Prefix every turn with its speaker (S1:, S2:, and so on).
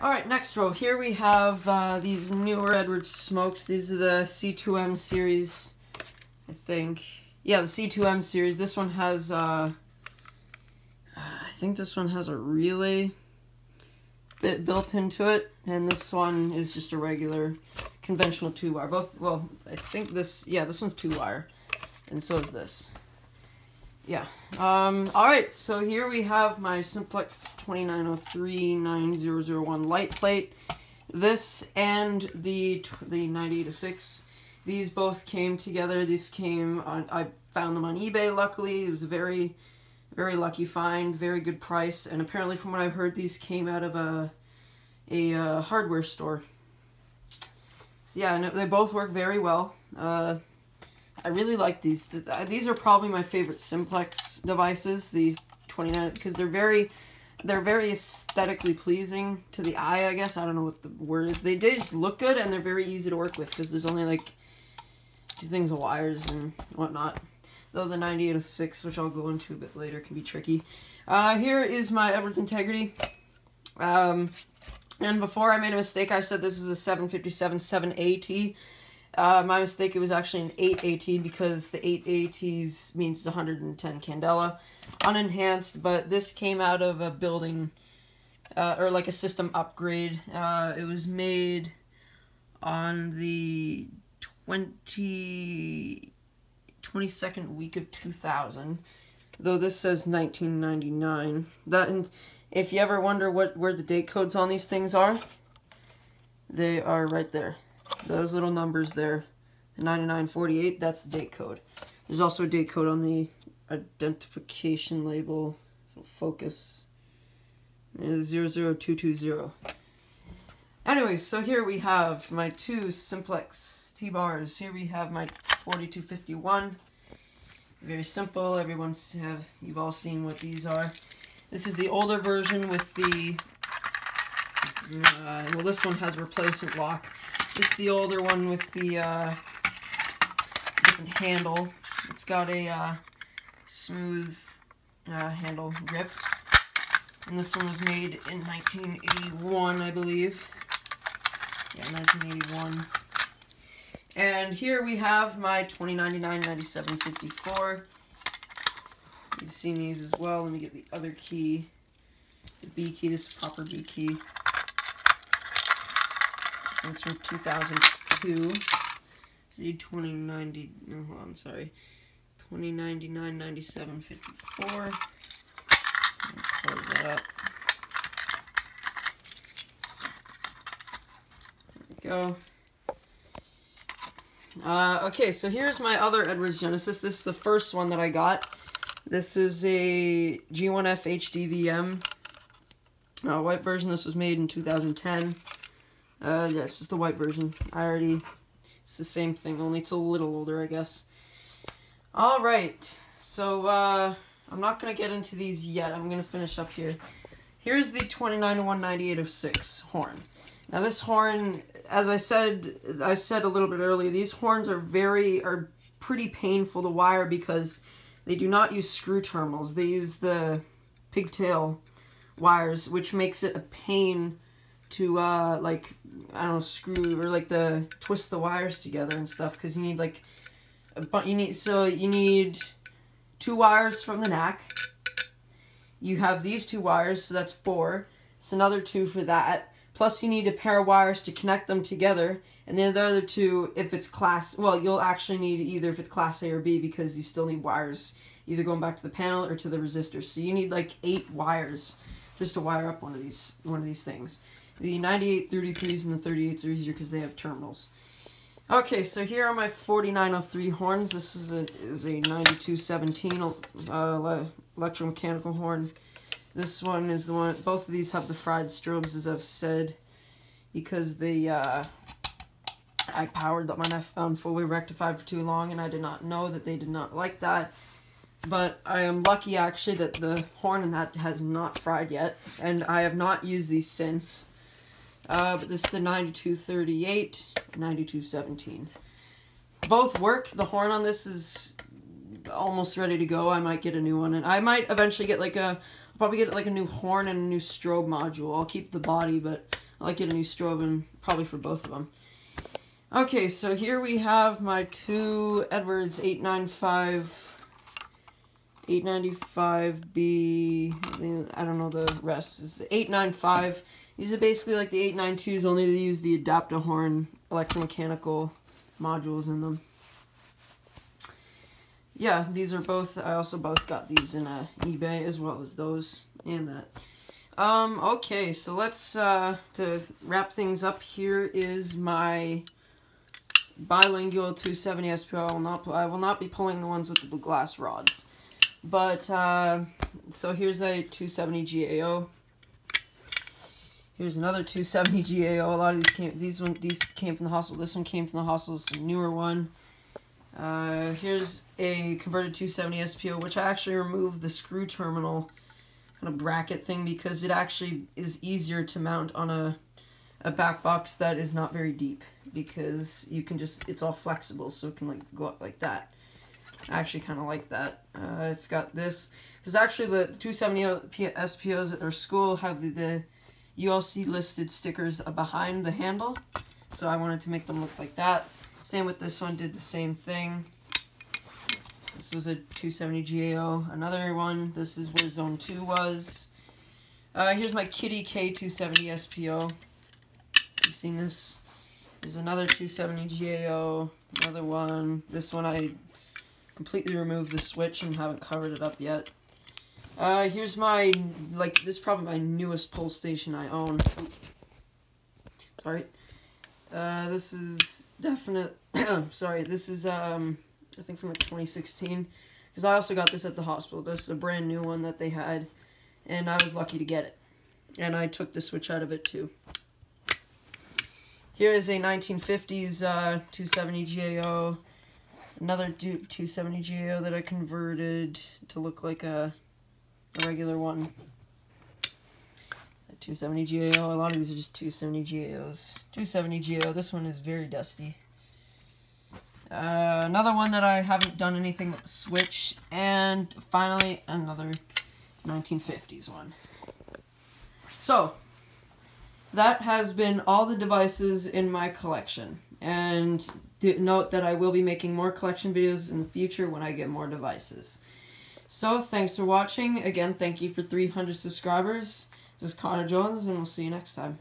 S1: Alright, next row. Here we have uh, these newer Edwards smokes. These are the C2M series, I think. Yeah, the C2M series. This one has, uh, I think this one has a relay bit built into it. And this one is just a regular conventional two wire. Both, well, I think this, yeah, this one's two wire. And so is this yeah. Um, alright, so here we have my Simplex 2903-9001 light plate. This and the the 9806, these both came together. These came on, I found them on eBay, luckily. It was a very, very lucky find, very good price. And apparently from what I've heard, these came out of a, a uh, hardware store. So yeah, they both work very well. Uh, I really like these. These are probably my favorite simplex devices, the 29, because they're very, they're very aesthetically pleasing to the eye, I guess. I don't know what the word is. They, just look good, and they're very easy to work with, because there's only, like, two things of wires and whatnot. Though the 9806, which I'll go into a bit later, can be tricky. Uh, here is my Edwards Integrity. Um, and before I made a mistake, I said this was a 757 7AT. Uh, my mistake, it was actually an 8 AT because the 8 ATs means 110 Candela. Unenhanced, but this came out of a building, uh, or like a system upgrade. Uh, it was made on the 20, 22nd week of 2000, though this says 1999. That, and if you ever wonder what where the date codes on these things are, they are right there those little numbers there, 9948, that's the date code. There's also a date code on the identification label, focus, 00220. Anyway, so here we have my two Simplex T-bars. Here we have my 4251. Very simple. Everyone's have you've all seen what these are. This is the older version with the uh, well, this one has replacement lock. This is the older one with the uh, different handle. It's got a uh, smooth uh, handle grip. And this one was made in 1981, I believe. Yeah, 1981. And here we have my 2099 9754. You've seen these as well. Let me get the other key. The B key, this proper B key. It's from 2002. Z 2090, no, hold on, sorry. 2099, 97, 54. Close that up. Go. Uh, okay, so here's my other Edwards Genesis. This is the first one that I got. This is a G1F HDVM uh, white version. This was made in 2010. Uh, yeah, it's just the white version. I already, it's the same thing, only it's a little older, I guess. Alright, so, uh, I'm not going to get into these yet. I'm going to finish up here. Here's the 29-198-06 horn. Now this horn, as I said, I said a little bit earlier, these horns are very, are pretty painful to wire because they do not use screw terminals. They use the pigtail wires, which makes it a pain to uh, like I don't know screw or like the twist the wires together and stuff because you need like but you need so you need two wires from the neck. You have these two wires, so that's four. It's another two for that. Plus you need a pair of wires to connect them together. And then the other two, if it's class, well, you'll actually need either if it's class A or B because you still need wires either going back to the panel or to the resistor. So you need like eight wires just to wire up one of these one of these things. The 9833s and the 38s are easier because they have terminals. Okay, so here are my 4903 horns. This is a, is a 9217 uh, electromechanical horn. This one is the one, both of these have the fried strobes, as I've said, because they, uh, I powered and I found fully rectified for too long, and I did not know that they did not like that. But I am lucky, actually, that the horn in that has not fried yet, and I have not used these since. Uh, but this is the 9238, 9217. Both work. The horn on this is almost ready to go. I might get a new one. And I might eventually get like a probably get like a new horn and a new strobe module. I'll keep the body, but I like get a new strobe and probably for both of them. Okay, so here we have my two Edwards 895 895B, I don't know the rest, is 895. These are basically like the 892s, only they use the Adaptahorn electromechanical modules in them. Yeah, these are both, I also both got these in uh, eBay as well as those and that. Um, okay, so let's, uh, to wrap things up, here is my bilingual 270 SPO. I will not, I will not be pulling the ones with the glass rods. But, uh, so here's a 270 GAO. Here's another 270 GAO. A lot of these came, these one, these came from the hospital. This one came from the hospital. It's a newer one. Uh, here's a converted 270 SPO, which I actually removed the screw terminal kind of bracket thing because it actually is easier to mount on a, a back box that is not very deep because you can just, it's all flexible so it can like go up like that. I actually kind of like that. Uh, it's got this, because actually the 270 SPOs at our school have the, the ULC listed stickers behind the handle, so I wanted to make them look like that. Same with this one, did the same thing. This was a 270 GAO. Another one, this is where Zone 2 was. Uh, here's my Kidde K270 SPO. You've seen this? There's another 270 GAO, another one. This one I completely removed the switch and haven't covered it up yet. Uh, here's my, like, this is probably my newest pull station I own. Sorry. Uh, this is definite, sorry, this is, um, I think from like 2016. Because I also got this at the hospital. This is a brand new one that they had. And I was lucky to get it. And I took the switch out of it too. Here is a 1950s uh, 270 GAO another 270 Geo that I converted to look like a, a regular one. A 270 Geo. a lot of these are just 270 Geos. 270 Geo. this one is very dusty. Uh, another one that I haven't done anything with Switch, and finally another 1950s one. So, that has been all the devices in my collection. And note that I will be making more collection videos in the future when I get more devices. So, thanks for watching. Again, thank you for 300 subscribers. This is Connor Jones, and we'll see you next time.